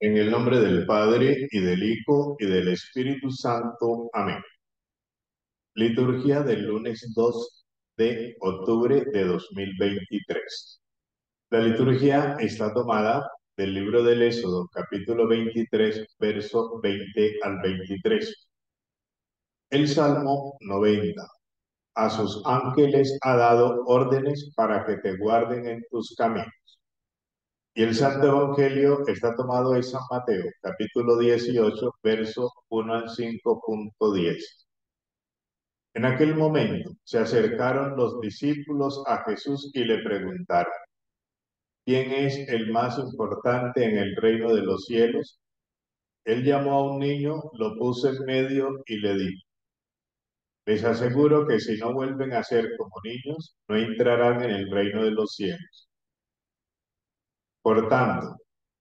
En el nombre del Padre, y del Hijo, y del Espíritu Santo. Amén. Liturgia del lunes 2 de octubre de 2023. La liturgia está tomada del libro del Éxodo, capítulo 23, verso 20 al 23. El Salmo 90. A sus ángeles ha dado órdenes para que te guarden en tus caminos. Y el Santo Evangelio está tomado de San Mateo, capítulo 18, verso 1 al 5.10. En aquel momento se acercaron los discípulos a Jesús y le preguntaron, ¿quién es el más importante en el reino de los cielos? Él llamó a un niño, lo puso en medio y le dijo, les aseguro que si no vuelven a ser como niños, no entrarán en el reino de los cielos. Por tanto,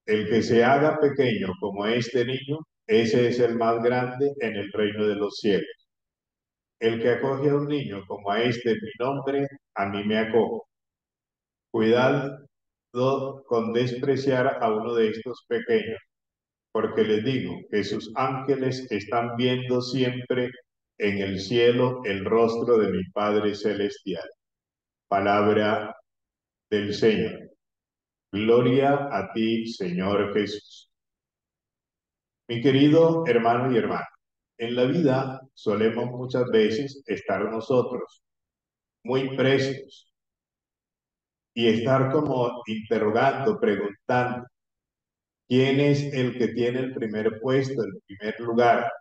el que se haga pequeño como este niño, ese es el más grande en el reino de los cielos. El que acoge a un niño como a este mi nombre, a mí me acojo. Cuidado con despreciar a uno de estos pequeños, porque les digo que sus ángeles están viendo siempre en el cielo el rostro de mi Padre Celestial. Palabra del Señor. Gloria a ti, Señor Jesús. Mi querido hermano y hermana, en la vida solemos muchas veces estar nosotros muy prestos y estar como interrogando, preguntando, ¿quién es el que tiene el primer puesto, el primer lugar?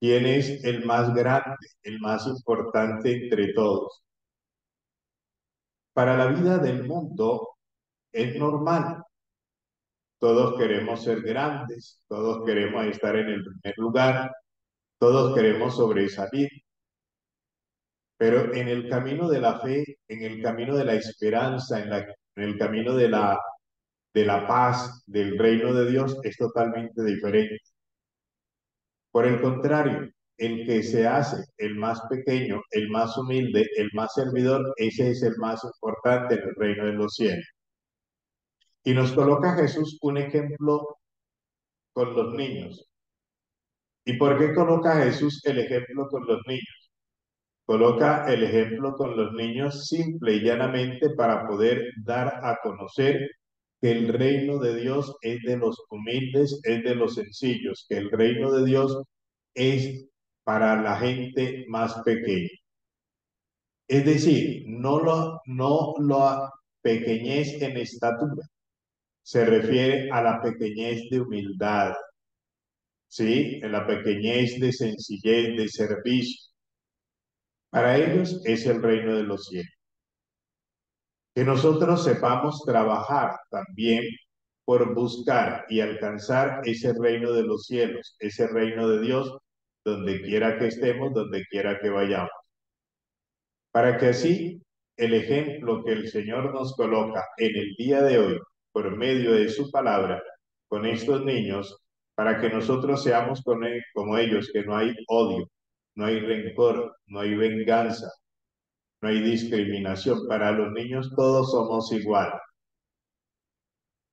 ¿Quién es el más grande, el más importante entre todos? Para la vida del mundo, es normal. Todos queremos ser grandes, todos queremos estar en el primer lugar, todos queremos sobresalir. Pero en el camino de la fe, en el camino de la esperanza, en, el camino de la, de la paz, del reino de Dios, es totalmente diferente. Por el contrario, el que se hace el más pequeño, el más humilde, el más servidor, ese es el más importante en el reino de los cielos. Y nos coloca Jesús un ejemplo con los niños. ¿Y por qué coloca Jesús el ejemplo con los niños? Coloca el ejemplo con los niños simple y llanamente para poder dar a conocer que el reino de Dios es de los humildes, es de los sencillos, que el reino de Dios es para la gente más pequeña. Es decir, no lo, no lo pequeñez en estatura, se refiere a la pequeñez de humildad, ¿sí? En la pequeñez de sencillez, de servicio. Para ellos es el reino de los cielos. Que nosotros sepamos trabajar también por buscar y alcanzar ese reino de los cielos, ese reino de Dios, donde quiera que estemos, donde quiera que vayamos. Para que así el ejemplo que el Señor nos coloca en el día de hoy por medio de su palabra con estos niños para que nosotros seamos con él, como ellos, que no hay odio, no hay rencor, no hay venganza, no hay discriminación. Para los niños todos somos iguales.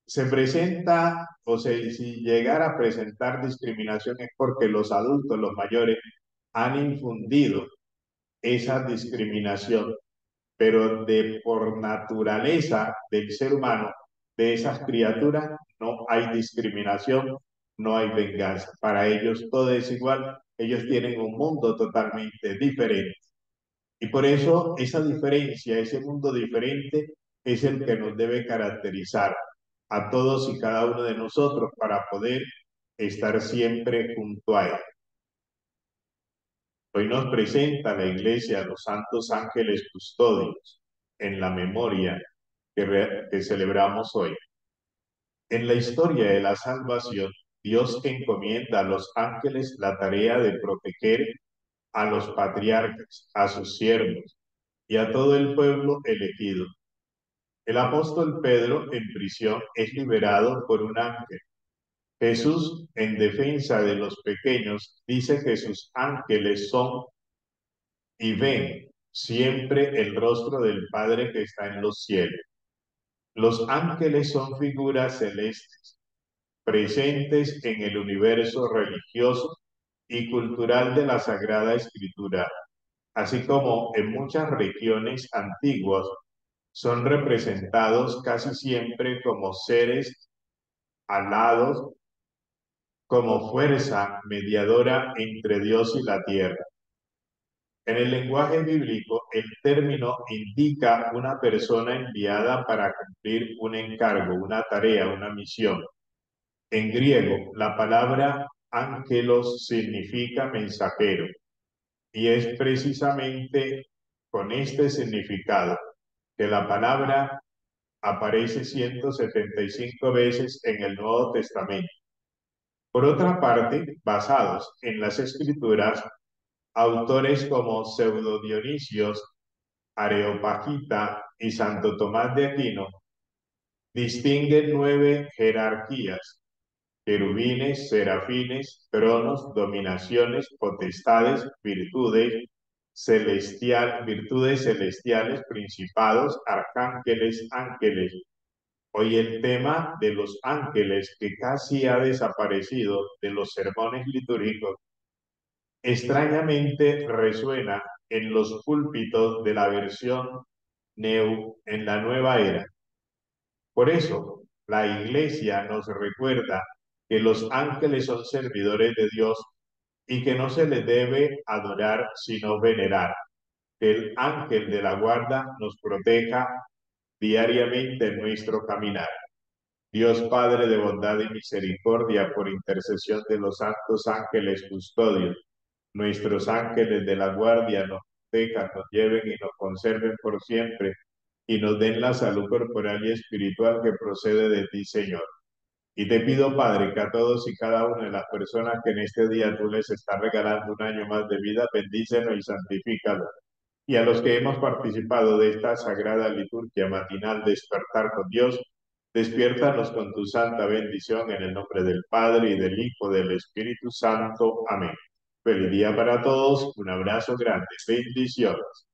Se presenta, o sea, si llegara a presentar discriminación es porque los adultos, los mayores, han infundido esa discriminación, pero de por naturaleza del ser humano de esas criaturas no hay discriminación, no hay venganza. Para ellos todo es igual, ellos tienen un mundo totalmente diferente. Y por eso esa diferencia, ese mundo diferente, es el que nos debe caracterizar a todos y cada uno de nosotros para poder estar siempre junto a Él. Hoy nos presenta la Iglesia los santos ángeles custodios en la memoria que, celebramos hoy. En la historia de la salvación, Dios encomienda a los ángeles la tarea de proteger a los patriarcas, a sus siervos y a todo el pueblo elegido. El apóstol Pedro en prisión es liberado por un ángel. Jesús, en defensa de los pequeños, dice que sus ángeles son y ven siempre el rostro del Padre que está en los cielos. Los ángeles son figuras celestes, presentes en el universo religioso y cultural de la Sagrada Escritura, así como en muchas regiones antiguas, son representados casi siempre como seres alados, como fuerza mediadora entre Dios y la tierra. En el lenguaje bíblico, el término indica una persona enviada para cumplir un encargo, una tarea, una misión. En griego, la palabra ángelos significa mensajero y es precisamente con este significado que la palabra aparece 175 veces en el Nuevo Testamento. Por otra parte, basados en las escrituras, autores como Pseudo Dionisios, Areopagita y Santo Tomás de Aquino distinguen nueve jerarquías, querubines, serafines, tronos, dominaciones, potestades, virtudes, celestial, virtudes celestiales, principados, arcángeles, ángeles. Hoy el tema de los ángeles que casi ha desaparecido de los sermones litúrgicos extrañamente resuena en los púlpitos de la versión Neu en la nueva era. Por eso, la iglesia nos recuerda que los ángeles son servidores de Dios y que no se les debe adorar sino venerar. Que el ángel de la guarda nos proteja diariamente en nuestro caminar. Dios Padre de bondad y misericordia, por intercesión de los santos ángeles custodios, nuestros ángeles de la guardia nos protejan, nos lleven y nos conserven por siempre y nos den la salud corporal y espiritual que procede de ti, Señor. Y te pido, Padre, que a todos y cada una de las personas que en este día tú les estás regalando un año más de vida, bendícenos y santifícalo. Y a los que hemos participado de esta sagrada liturgia matinal, despertar con Dios, despiértanos con tu santa bendición en el nombre del Padre y del Hijo y del Espíritu Santo. Amén. Feliz día para todos, un abrazo grande, bendiciones.